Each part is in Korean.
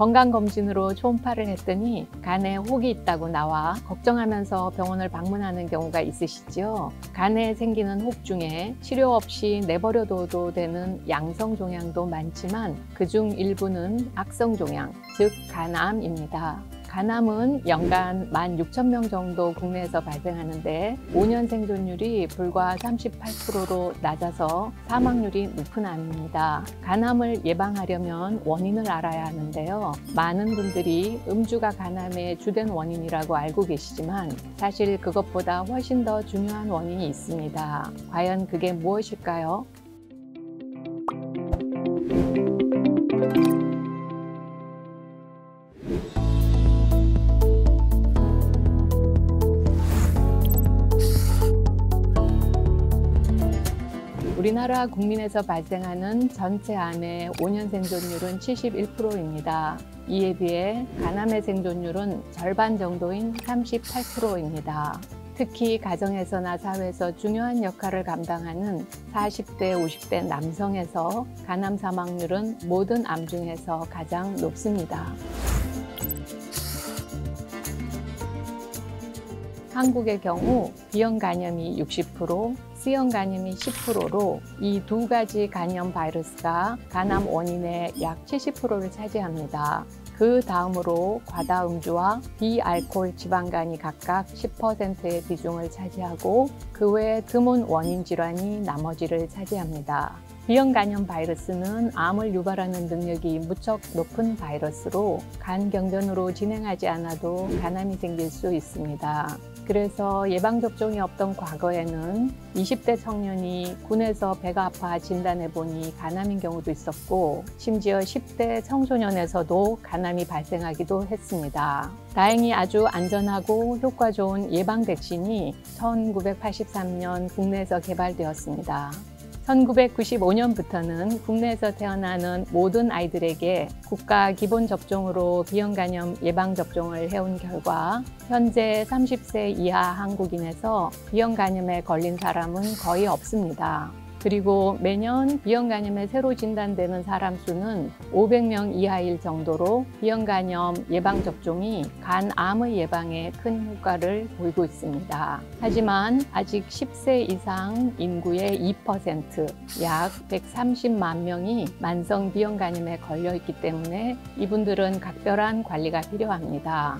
건강검진으로 초음파를 했더니 간에 혹이 있다고 나와 걱정하면서 병원을 방문하는 경우가 있으시죠. 간에 생기는 혹 중에 치료 없이 내버려둬도 되는 양성 종양도 많지만 그중 일부는 악성 종양, 즉 간암입니다. 간암은 연간 16,000명 정도 국내에서 발생하는데 5년 생존율이 불과 38%로 낮아서 사망률이 높은 암입니다. 간암을 예방하려면 원인을 알아야 하는데요. 많은 분들이 음주가 간암의 주된 원인이라고 알고 계시지만 사실 그것보다 훨씬 더 중요한 원인이 있습니다. 과연 그게 무엇일까요? 우리나라 국민에서 발생하는 전체 암의 5년 생존율은 71%입니다. 이에 비해 간암의 생존율은 절반 정도인 38%입니다. 특히 가정에서나 사회에서 중요한 역할을 감당하는 40대, 50대 남성에서 간암 사망률은 모든 암 중에서 가장 높습니다. 한국의 경우 B형 간염이 60%, C형 간염이 10%로 이 두 가지 간염 바이러스가 간암 원인의 약 70%를 차지합니다. 그 다음으로 과다 음주와 비알코올 지방간이 각각 10%의 비중을 차지하고 그 외 드문 원인 질환이 나머지를 차지합니다. B형 간염 바이러스는 암을 유발하는 능력이 무척 높은 바이러스로 간 경변으로 진행하지 않아도 간암이 생길 수 있습니다. 그래서 예방접종이 없던 과거에는 20대 청년이 군에서 배가 아파 진단해보니 간암인 경우도 있었고 심지어 10대 청소년에서도 간암이 발생하기도 했습니다. 다행히 아주 안전하고 효과 좋은 예방 백신이 1983년 국내에서 개발되었습니다. 1995년부터는 국내에서 태어나는 모든 아이들에게 국가 기본 접종으로 비형 간염 예방 접종을 해온 결과 현재 30세 이하 한국인에서 비형 간염에 걸린 사람은 거의 없습니다. 그리고 매년 비형 간염에 새로 진단되는 사람 수는 500명 이하일 정도로 비형 간염 예방 접종이 간암의 예방에 큰 효과를 보이고 있습니다. 하지만 아직 10세 이상 인구의 2%, 약 130만 명이 만성 비형 간염에 걸려 있기 때문에 이분들은 각별한 관리가 필요합니다.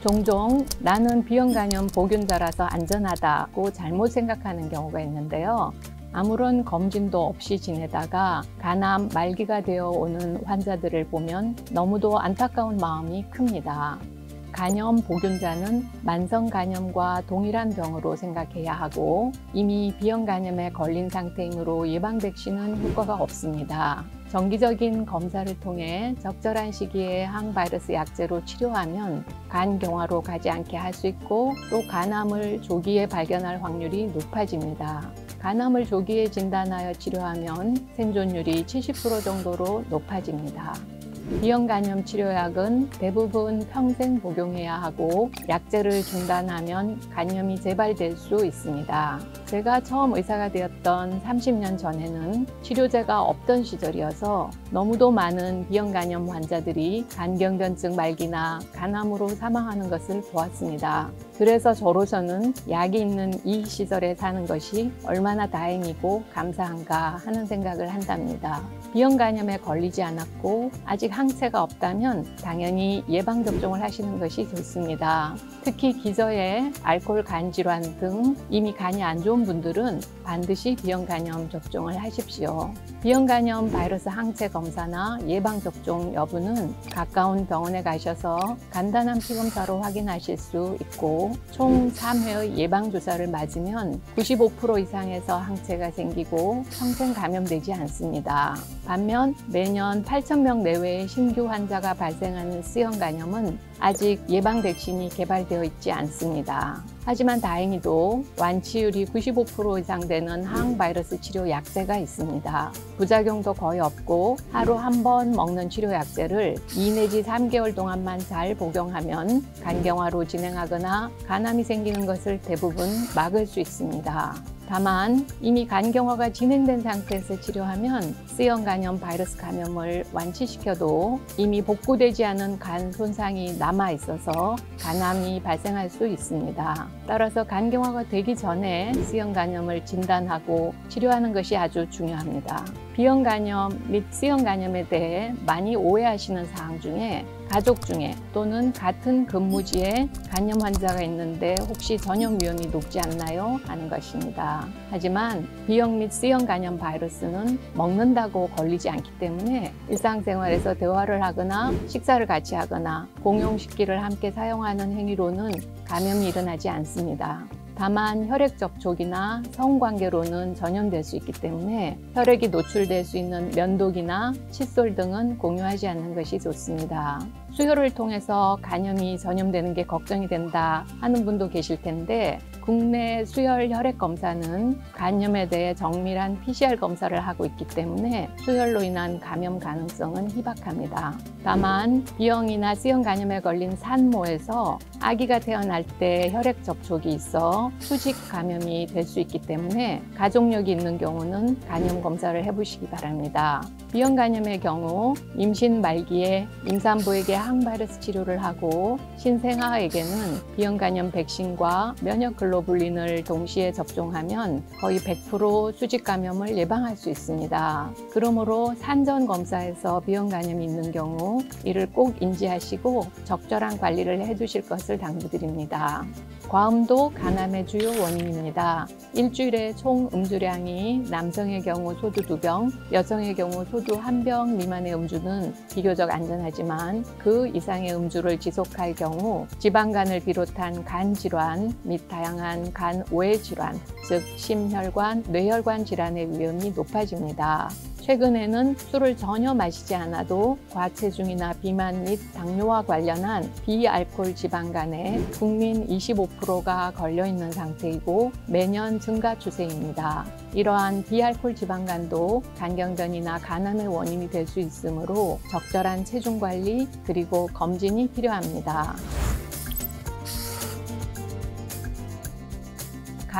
종종 나는 비형 간염 보균자라서 안전하다고 잘못 생각하는 경우가 있는데요. 아무런 검진도 없이 지내다가 간암 말기가 되어 오는 환자들을 보면 너무도 안타까운 마음이 큽니다. 간염 보균자는 만성 간염과 동일한 병으로 생각해야 하고 이미 비형 간염에 걸린 상태이므로 예방 백신은 효과가 없습니다. 정기적인 검사를 통해 적절한 시기에 항바이러스 약제로 치료하면 간 경화로 가지 않게 할 수 있고 또 간암을 조기에 발견할 확률이 높아집니다. 간암을 조기에 진단하여 치료하면 생존율이 70% 정도로 높아집니다. 비형 간염 치료약은 대부분 평생 복용해야 하고 약제를 중단하면 간염이 재발될 수 있습니다. 제가 처음 의사가 되었던 30년 전에는 치료제가 없던 시절이어서 너무도 많은 비형 간염 환자들이 간경변증 말기나 간암으로 사망하는 것을 보았습니다. 그래서 저로서는 약이 있는 이 시절에 사는 것이 얼마나 다행이고 감사한가 하는 생각을 한답니다. 비형 간염에 걸리지 않았고 아직 항체가 없다면 당연히 예방접종을 하시는 것이 좋습니다. 특히 기저에 알코올 간 질환 등 이미 간이 안 좋은 분들은 반드시 비형 간염 접종을 하십시오. 비형 간염 바이러스 항체 검사나 예방 접종 여부는 가까운 병원에 가셔서 간단한 피검사로 확인하실 수 있고 총 3회의 예방 주사를 맞으면 95% 이상에서 항체가 생기고 평생 감염되지 않습니다. 반면 매년 8,000명 내외의 신규 환자가 발생하는 C형 간염은 아직 예방 백신이 개발되어 있지 않습니다. 하지만 다행히도 완치율이 95% 이상 되는 항바이러스 치료 약제가 있습니다. 부작용도 거의 없고 하루 한 번 먹는 치료 약제를 2 내지 3개월 동안만 잘 복용하면 간경화로 진행하거나 간암이 생기는 것을 대부분 막을 수 있습니다. 다만 이미 간경화가 진행된 상태에서 치료하면 C형 간염 바이러스 감염을 완치시켜도 이미 복구되지 않은 간 손상이 남아 있어서 간암이 발생할 수 있습니다. 따라서 간경화가 되기 전에 C형 간염을 진단하고 치료하는 것이 아주 중요합니다. B형 간염 및 C형 간염에 대해 많이 오해하시는 사항 중에 가족 중에 또는 같은 근무지에 간염 환자가 있는데 혹시 전염 위험이 높지 않나요? 하는 것입니다. 하지만 B형 및 C형 간염 바이러스는 먹는다고 걸리지 않기 때문에 일상생활에서 대화를 하거나 식사를 같이 하거나 공용 식기를 함께 사용하는 행위로는 감염이 일어나지 않습니다. 다만 혈액 접촉이나 성관계로는 전염될 수 있기 때문에 혈액이 노출될 수 있는 면도기나 칫솔 등은 공유하지 않는 것이 좋습니다. 수혈을 통해서 간염이 전염되는 게 걱정이 된다 하는 분도 계실 텐데 국내 수혈 혈액 검사는 간염에 대해 정밀한 PCR 검사를 하고 있기 때문에 수혈로 인한 감염 가능성은 희박합니다. 다만 B형이나 C형 간염에 걸린 산모에서 아기가 태어날 때 혈액 접촉이 있어 수직 감염이 될 수 있기 때문에 가족력이 있는 경우는 간염 검사를 해보시기 바랍니다. B형 간염의 경우 임신 말기에 임산부에게 항바이러스 치료를 하고 신생아에게는 B형 간염 백신과 면역 글로불린을 동시에 접종하면 거의 100% 수직 감염을 예방할 수 있습니다. 그러므로 산전 검사에서 B형 간염이 있는 경우 이를 꼭 인지하시고 적절한 관리를 해 주실 것을 당부드립니다. 과음도 간암의 주요 원인입니다. 일주일에 총 음주량이 남성의 경우 소주 2병, 여성의 경우 소주 1병 미만의 음주는 비교적 안전하지만 그 이상의 음주를 지속할 경우 지방간을 비롯한 간 질환 및 다양한 간 오해 질환, 즉 심혈관, 뇌혈관 질환의 위험이 높아집니다. 최근에는 술을 전혀 마시지 않아도 과체중이나 비만 및 당뇨와 관련한 비알콜 지방간에 국민 25%가 걸려 있는 상태이고 매년 증가 추세입니다. 이러한 비알콜 지방간도 간경변이나 간암의 원인이 될 수 있으므로 적절한 체중 관리 그리고 검진이 필요합니다.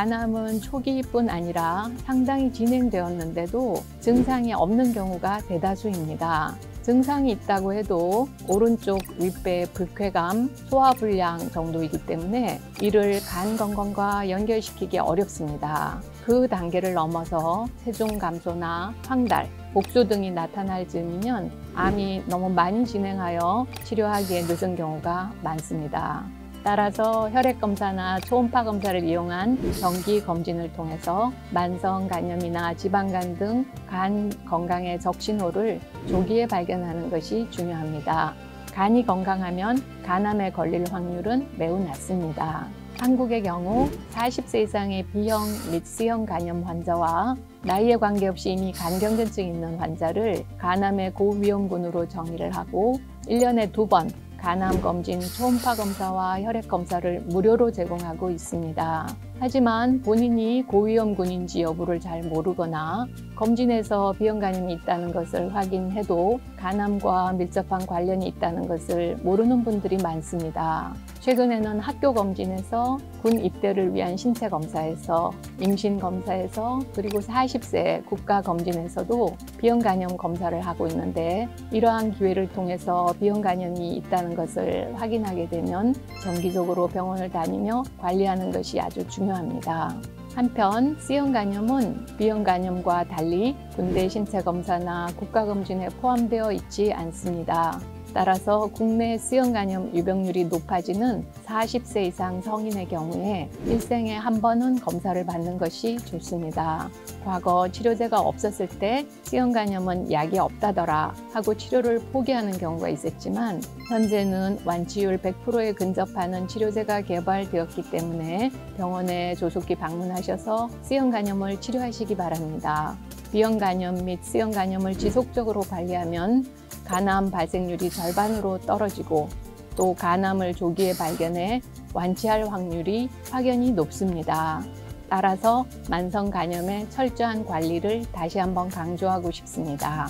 간암은 초기뿐 아니라 상당히 진행되었는데도 증상이 없는 경우가 대다수입니다. 증상이 있다고 해도 오른쪽 윗배 불쾌감, 소화불량 정도이기 때문에 이를 간 건강과 연결시키기 어렵습니다. 그 단계를 넘어서 체중 감소나 황달, 복수 등이 나타날 즈음이면 암이 너무 많이 진행하여 치료하기에 늦은 경우가 많습니다. 따라서 혈액 검사나 초음파 검사를 이용한 정기 검진을 통해서 만성 간염이나 지방간 등 간 건강의 적신호를 조기에 발견하는 것이 중요합니다. 간이 건강하면 간암에 걸릴 확률은 매우 낮습니다. 한국의 경우 40세 이상의 B형 및 C형 간염 환자와 나이에 관계없이 이미 간경변증이 있는 환자를 간암의 고위험군으로 정의를 하고 1년에 두번 간암 검진, 초음파 검사와 혈액 검사를 무료로 제공하고 있습니다. 하지만 본인이 고위험군인지 여부를 잘 모르거나 검진에서 비형간염이 있다는 것을 확인해도 간암과 밀접한 관련이 있다는 것을 모르는 분들이 많습니다. 최근에는 학교 검진에서 군 입대를 위한 신체 검사에서 임신 검사에서 그리고 40세 국가 검진에서도 비형 간염 검사를 하고 있는데 이러한 기회를 통해서 비형 간염이 있다는 것을 확인하게 되면 정기적으로 병원을 다니며 관리하는 것이 아주 중요합니다. 중요합니다. 한편 C형 간염은 B형 간염과 달리 군대 신체 검사나 국가 검진에 포함되어 있지 않습니다. 따라서 국내 C형 간염 유병률이 높아지는 40세 이상 성인의 경우에 일생에 한 번은 검사를 받는 것이 좋습니다. 과거 치료제가 없었을 때 C형 간염은 약이 없다더라 하고 치료를 포기하는 경우가 있었지만 현재는 완치율 100%에 근접하는 치료제가 개발되었기 때문에 병원에 조속히 방문하셔서 C형 간염을 치료하시기 바랍니다. B형 간염 및 C형 간염을 지속적으로 관리하면 간암 발생률이 절반으로 떨어지고 또 간암을 조기에 발견해 완치할 확률이 확연히 높습니다. 따라서 만성 간염의 철저한 관리를 다시 한번 강조하고 싶습니다.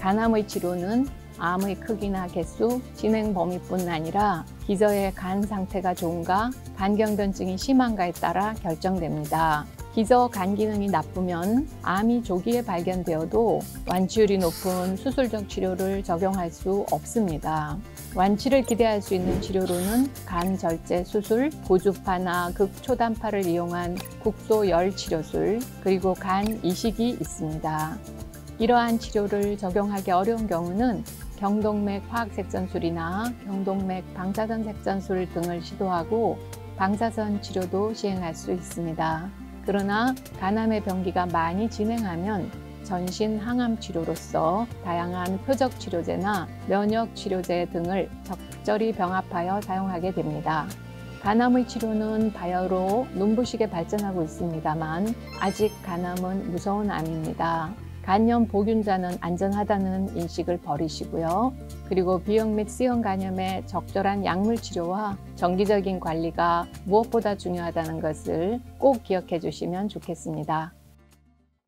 간암의 치료는 암의 크기나 개수, 진행 범위뿐 아니라 기저의 간 상태가 좋은가, 간경변증이 심한가에 따라 결정됩니다. 기저 간 기능이 나쁘면 암이 조기에 발견되어도 완치율이 높은 수술적 치료를 적용할 수 없습니다. 완치를 기대할 수 있는 치료로는 간 절제 수술, 고주파나 극초단파를 이용한 국소열 치료술, 그리고 간 이식이 있습니다. 이러한 치료를 적용하기 어려운 경우는 경동맥 화학색전술이나 경동맥 방사선 색전술 등을 시도하고 방사선 치료도 시행할 수 있습니다. 그러나 간암의 병기가 많이 진행하면 전신 항암 치료로서 다양한 표적 치료제나 면역 치료제 등을 적절히 병합하여 사용하게 됩니다. 간암의 치료는 바이오로 눈부시게 발전하고 있습니다만 아직 간암은 무서운 암입니다. 간염 보균자는 안전하다는 인식을 버리시고요. 그리고 비형 및 C형 간염의 적절한 약물 치료와 정기적인 관리가 무엇보다 중요하다는 것을 꼭 기억해 주시면 좋겠습니다.